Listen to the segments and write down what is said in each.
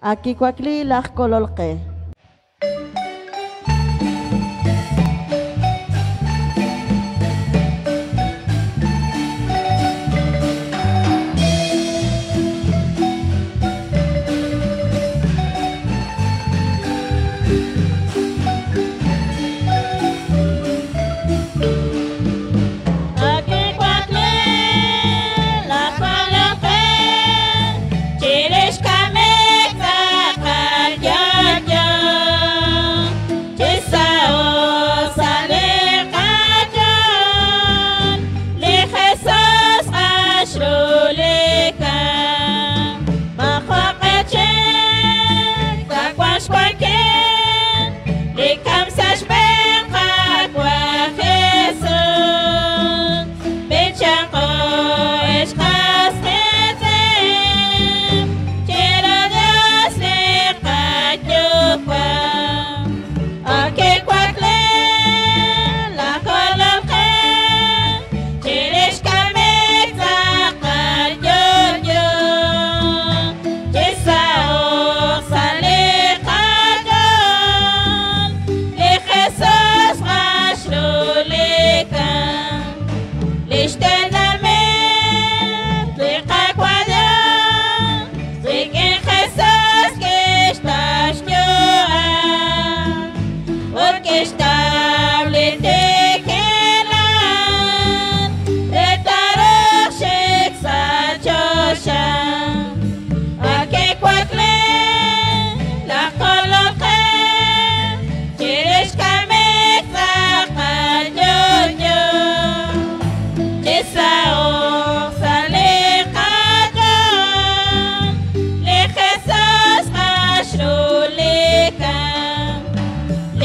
Aquí cuacli las cololque.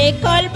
Recol